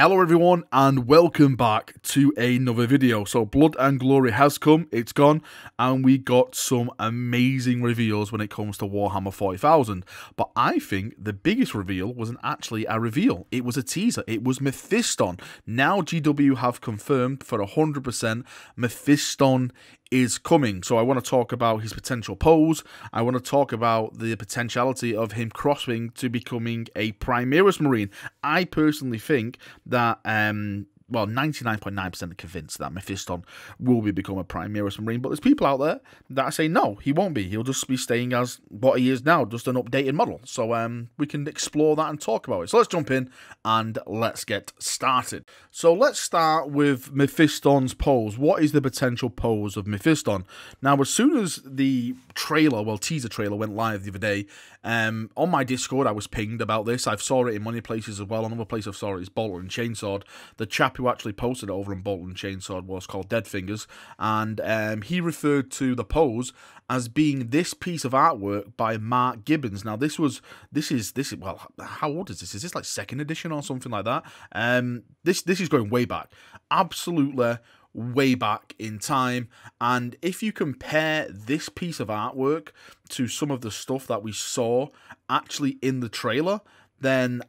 Hello everyone and welcome back to another video. So Blood and Glory has come, it's gone, and we got some amazing reveals when it comes to Warhammer 40,000. But I think the biggest reveal wasn't actually a reveal, it was a teaser, it was Mephiston. Now GW have confirmed for 100% Mephiston is coming. So I want to talk about his potential pose. I want to talk about the potentiality of him crossing to becoming a Primaris Marine. I personally think that um, well, 99.9% convinced that Mephiston will be become a Primaris Marine, but there's people out there that say no, he won't be. He'll just be staying as what he is now, just an updated model. So um, we can explore that and talk about it. So let's jump in and let's get started. So let's start with Mephiston's pose. What is the potential pose of Mephiston? Now, as soon as the trailer, well, teaser trailer went live the other day, um, on my Discord, I was pinged about this. I've saw it in many places as well. Another place I've saw it is Bolter and Chainsword. The chap who actually posted it over on Bolter and Chainsword was called Dead Fingers, and um, he referred to the pose as being this piece of artwork by Mark Gibbons. Now, this was this is this is well, how old is this? Is this like second edition or something like that? Um, this this is going way back. Absolutely way back in time. And if you compare this piece of artwork to some of the stuff that we saw actually in the trailer, then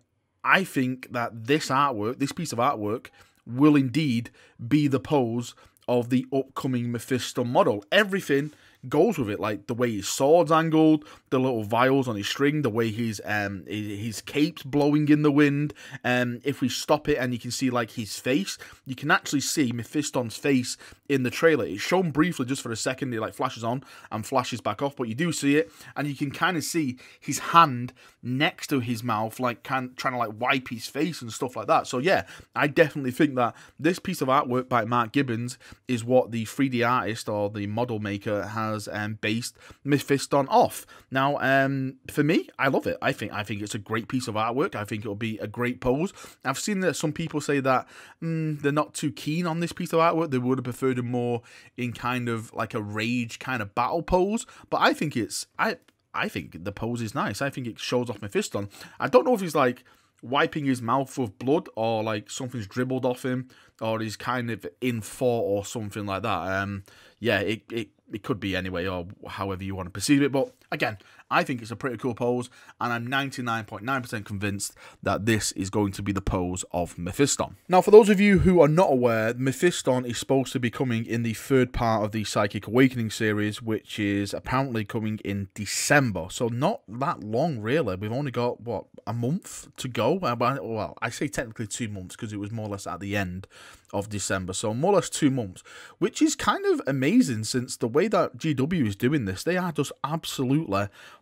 I think that this artwork, this piece of artwork, will indeed be the pose of the upcoming Mephiston model. Everything goes with it, like the way his sword's angled, the little vials on his string, the way his um his cape's blowing in the wind. Um, if we stop it and you can see like his face, you can actually see Mephiston's face in the trailer. It's shown briefly just for a second. It like flashes on and flashes back off, but you do see it, and you can kind of see his hand next to his mouth, like can trying to like wipe his face and stuff like that. So yeah, I definitely think that this piece of artwork by Mark Gibbons is what the 3D artist or the model maker has um, based Mephiston off. Now, um, for me, I love it. I think I think it's a great piece of artwork. I think it'll be a great pose. I've seen that some people say that mm, they're not too keen on this piece of artwork. They would have preferred a more in kind of like a rage kind of battle pose. But I think it's I I think the pose is nice. I think it shows off Mephiston. I don't know if he's like wiping his mouth with blood or like something's dribbled off him or he's kind of in thought or something like that. Um, yeah, it, it it could be anyway, or however you want to perceive it. But again, I think it's a pretty cool pose, and I'm 99.9% convinced that this is going to be the pose of Mephiston. Now, for those of you who are not aware, Mephiston is supposed to be coming in the third part of the Psychic Awakening series, which is apparently coming in December. So not that long, really. We've only got, what, a month to go? Uh, well, I say technically two months because it was more or less at the end of December. So more or less two months, which is kind of amazing since the way that GW is doing this, they are just absolutely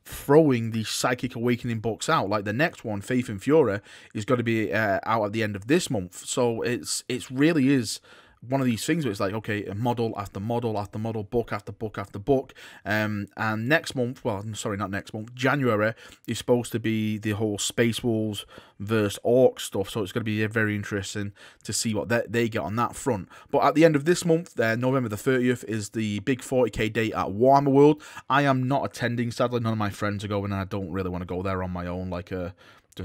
throwing the Psychic Awakening books out. Like the next one, Faith and Fury, is going to be uh, out at the end of this month. So it's it's really is one of these things where it's like okay model after model after model book after book after book. Um and next month well sorry not next month january is supposed to be the whole space wolves versus orc stuff. So it's going to be very interesting to see what they, they get on that front. But at the end of this month uh, november the 30th is the big 40k day at warhammer world. I am not attending sadly. None of my friends are going and i don't really want to go there on my own like a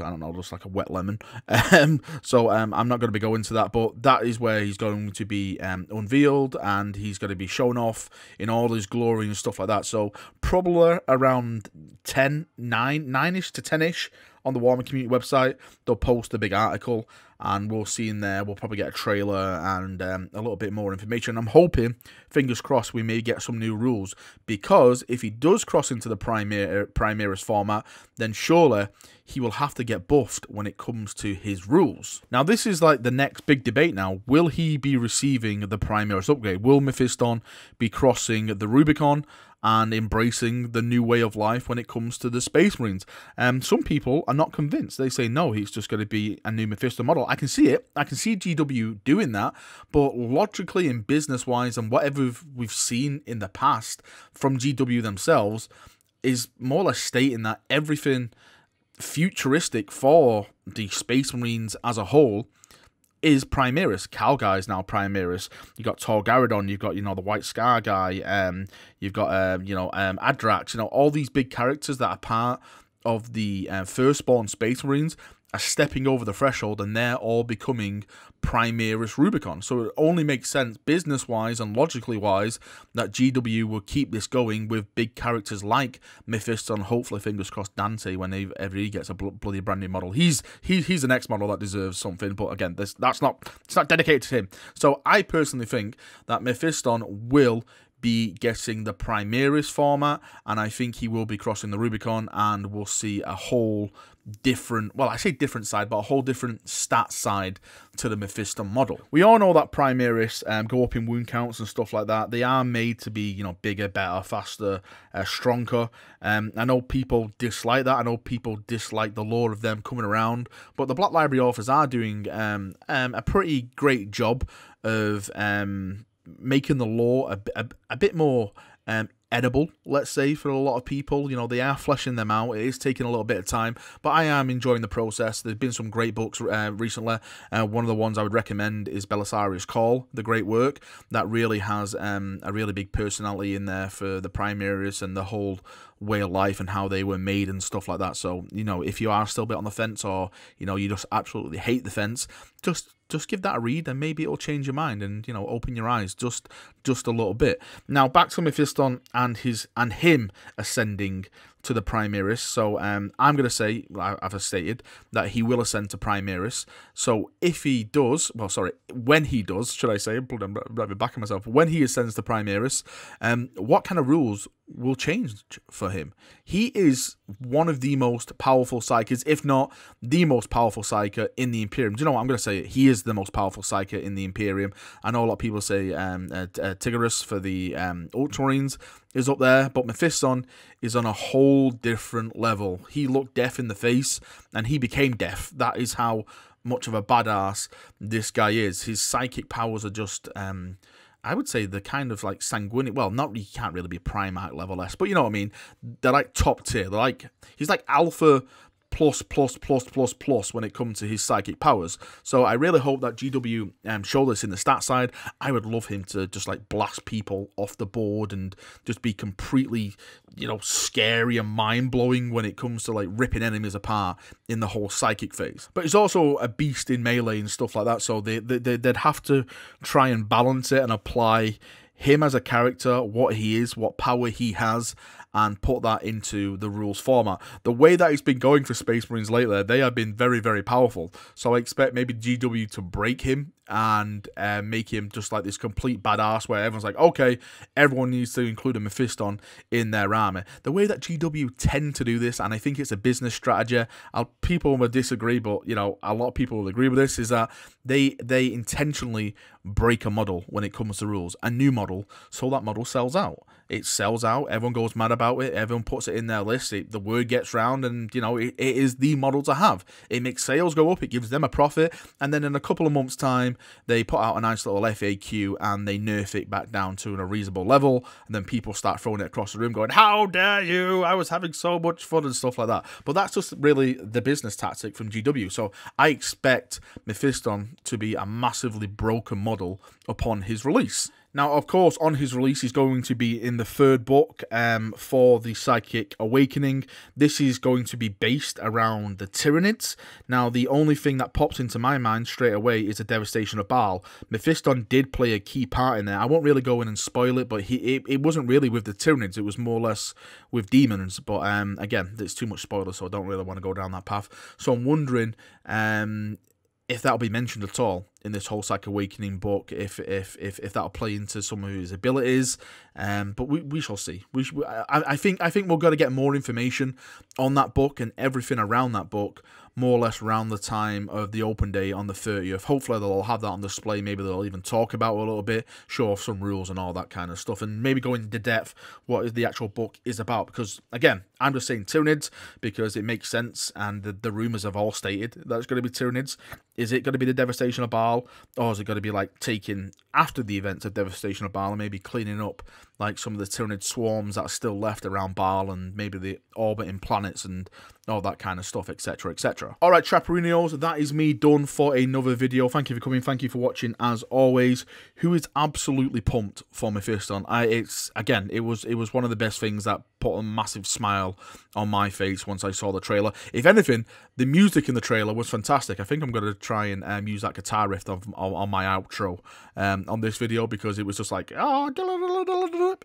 I don't know, just like a wet lemon. Um, so um, I'm not going to be going to that, but that is where he's going to be um, unveiled and he's going to be shown off in all his glory and stuff like that. So probably around 10, 9, 9-ish to 10-ish on the Warhammer Community website. They'll post a big article, and we'll see in there. We'll probably get a trailer and um, a little bit more information. I'm hoping, fingers crossed, we may get some new rules because if he does cross into the Primar Primaris format, then surely he will have to get buffed when it comes to his rules. Now, this is like the next big debate now. Will he be receiving the Primaris upgrade? Will Mephiston be crossing the Rubicon? And embracing the new way of life when it comes to the Space Marines. Um, some people are not convinced. They say, no, he's just going to be a new Mephiston model. I can see it. I can see GW doing that. But logically and business wise, and whatever we've seen in the past from GW themselves, is more or less stating that everything futuristic for the Space Marines as a whole is Primaris. Calgar is now Primaris. You've got Tor Garadon. You've got you know the White Scar guy. Um, you've got um, you know um, Adrax. You know all these big characters that are part of the uh, firstborn Space Marines are stepping over the threshold and they're all becoming Primaris Rubicon. So it only makes sense business wise and logically wise that GW will keep this going with big characters like Mephiston and hopefully fingers crossed Dante whenever he gets a bloody brand new model. He's he's he's the next model that deserves something, but again, this that's not it's not dedicated to him. So I personally think that Mephiston will be getting the Primaris format, and I think he will be crossing the Rubicon, and we'll see a whole different, well, I say different side, but a whole different stat side to the Mephiston model. We all know that Primaris um, go up in wound counts and stuff like that. They are made to be, you know, bigger, better, faster, uh, stronger. Um, I know people dislike that. I know people dislike the lore of them coming around, but the Black Library authors are doing um, um a pretty great job of um, making the lore a, a, a bit more um, edible, let's say, for a lot of people. You know, they are fleshing them out. It is taking a little bit of time, but I am enjoying the process. There's been some great books uh, recently. Uh, one of the ones I would recommend is Belisarius Cawl, the great work that really has um, a really big personality in there for the Primaris and the whole way of life and how they were made and stuff like that. So, you know, if you are still a bit on the fence or, you know, you just absolutely hate the fence, just just give that a read and maybe it'll change your mind and you know open your eyes just just a little bit now back to mephiston and his and him ascending to the Primaris. So um, I'm going to say, I've stated, that he will ascend to Primaris. So if he does, well, sorry, when he does, should I say, I'm right back myself, when he ascends to Primaris, um, what kind of rules will change for him? He is one of the most powerful psykers, if not the most powerful psyker in the Imperium. Do you know what I'm going to say? He is the most powerful psyker in the Imperium. I know a lot of people say um, uh, uh, for the um, Ultramarines is up there, but Mephiston is on a whole different level. He looked deaf in the face, and he became deaf. That is how much of a badass this guy is. His psychic powers are just, um, I would say, the kind of like sanguine. Well, not he can't really be Primarch level S, but you know what I mean. They're like top tier. They're like he's like alpha plus, plus, plus, plus, plus when it comes to his psychic powers. So I really hope that GW um, show this in the stat side. I would love him to just like blast people off the board and just be completely, you know, scary and mind blowing when it comes to like ripping enemies apart in the whole psychic phase. But he's also a beast in melee and stuff like that. So they, they, they'd have to try and balance it and apply him as a character, what he is, what power he has, and put that into the rules format. The way that it's been going for Space Marines lately, they have been very, very powerful. So I expect maybe GW to break him and uh, make him just like this complete badass where everyone's like, okay, everyone needs to include a Mephiston in their army. The way that GW tend to do this, and I think it's a business strategy, I'll, people will disagree, but you know, a lot of people will agree with this, is that they they intentionally break a model when it comes to rules, a new model, so that model sells out. It sells out, everyone goes mad about it, everyone puts it in their list, it, the word gets round, and you know, it, it is the model to have. It makes sales go up, it gives them a profit, and then in a couple of months' time, time, they put out a nice little FAQ and they nerf it back down to a reasonable level. And then people start throwing it across the room, going, How dare you? I was having so much fun and stuff like that. But that's just really the business tactic from GW. So I expect Mephiston to be a massively broken model upon his release. Now, of course, on his release, he's going to be in the third book um, for the Psychic Awakening. This is going to be based around the Tyranids. Now, the only thing that pops into my mind straight away is the Devastation of Baal. Mephiston did play a key part in there. I won't really go in and spoil it, but he it, it wasn't really with the Tyranids. It was more or less with demons. But um, again, it's too much spoiler, so I don't really want to go down that path. So I'm wondering um, if that'll be mentioned at all in this whole Psych Awakening book, if if if, if that'll play into some of his abilities, um, but we, we shall see. We, I, I think I think we're going to get more information on that book and everything around that book more or less around the time of the open day on the 30th. Hopefully they'll have that on display. Maybe they'll even talk about it a little bit, show off some rules and all that kind of stuff, and maybe go into depth what the actual book is about. Because again, I'm just saying Tyranids because it makes sense, and the, the rumors have all stated that it's going to be Tyranids. Is it going to be the devastation of Baal, or is it going to be like taking after the events of devastation of Baal and maybe cleaning up like some of the Tyranid swarms that are still left around Baal and maybe the orbiting planets and all that kind of stuff, etc, etc. Alright, Traperinos, that is me done for another video. Thank you for coming, thank you for watching as always. Who is absolutely pumped for Mephiston? I it's again, it was it was one of the best things that put a massive smile on my face once I saw the trailer. If anything, the music in the trailer was fantastic. I think I'm going to try and um, use that guitar riff on, on, on my outro um, on this video because it was just like, oh,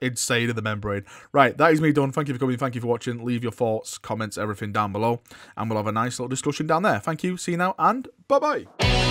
insane in the membrane. Right, that is me done. Thank you for coming. Thank you for watching. Leave your thoughts, comments, everything down below, and we'll have a nice little discussion down there. Thank you. See you now, and bye-bye.